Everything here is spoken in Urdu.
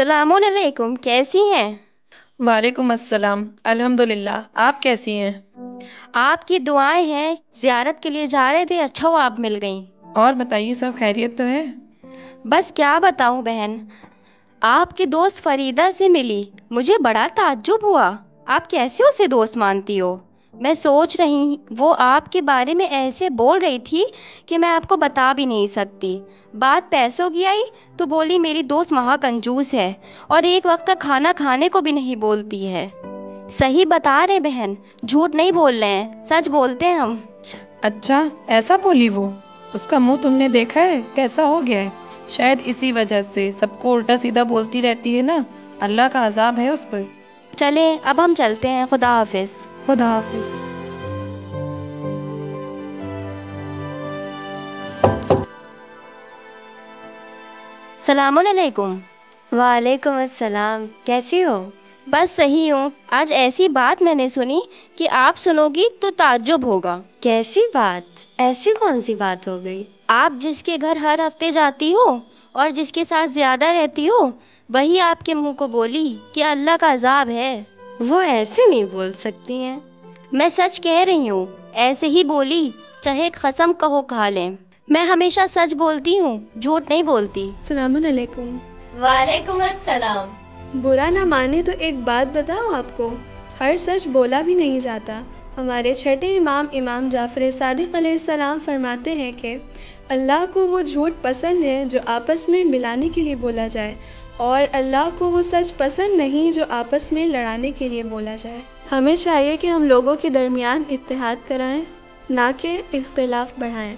السلام علیکم کیسی ہیں؟ وعلیکم السلام الحمد للہ آپ کیسی ہیں؟ آپ کی دعائیں ہیں زیارت کے لیے جا رہے تھے اچھا ہوا آپ مل گئیں۔ اور بتائیے سب خیریت تو ہے؟ بس کیا بتاؤں بہن آپ کی دوست فریدہ سے ملی مجھے بڑا تعجب ہوا۔ آپ کیسے اسے دوست مانتی ہو؟ میں سوچ رہی وہ آپ کے بارے میں ایسے بول رہی تھی کہ میں آپ کو بتا بھی نہیں سکتی۔ بات پیسوں کی آئی تو بولی میری دوست مہا کنجوس ہے اور ایک وقت کا کھانا کھانے کو بھی نہیں بولتی ہے۔ صحیح بتا رہے بہن جھوٹ نہیں بول رہے ہیں سچ بولتے ہیں ہم۔ اچھا ایسا بولی وہ؟ اس کا منہ تم نے دیکھا ہے کیسا ہو گیا ہے؟ شاید اسی وجہ سے سب کو الٹا سیدھا بولتی رہتی ہے نا۔ اللہ کا عذاب ہے اس پر۔ چلیں اب ہم چلتے ہیں خدا حافظ۔ خدا حافظ۔ السلام علیکم۔ وعلیکم السلام۔ کیسی ہو؟ بس صحیح ہوں۔ آج ایسی بات میں نے سنی کہ آپ سنو گی تو تعجب ہوگا۔ کیسی بات؟ ایسی کون سی بات ہو گئی؟ آپ جس کے گھر ہر ہفتے جاتی ہو اور جس کے ساتھ زیادہ رہتی ہو وہی آپ کے منہ کو بولی کہ اللہ کا عذاب ہے۔ وہ ایسے نہیں بول سکتی ہیں۔ میں سچ کہہ رہی ہوں ایسے ہی بولی چاہے قسم کہو کھا لیں۔ میں ہمیشہ سچ بولتی ہوں جھوٹ نہیں بولتی۔ السلام علیکم۔ وعلیکم السلام۔ برا نہ مانے تو ایک بات بتاؤ آپ کو ہر سچ بولا بھی نہیں جاتا۔ ہمارے چھٹے امام امام جعفر صادق علیہ السلام فرماتے ہیں کہ اللہ کو وہ جھوٹ پسند ہے جو آپس میں ملانے کے لیے بولا جائے اور اللہ کو وہ سچ پسند نہیں جو آپس میں لڑانے کے لیے بولا جائے۔ ہمیں چاہیے کہ ہم لوگوں کے درمیان اتحاد کرائیں، نہ کہ اختلاف بڑھائیں۔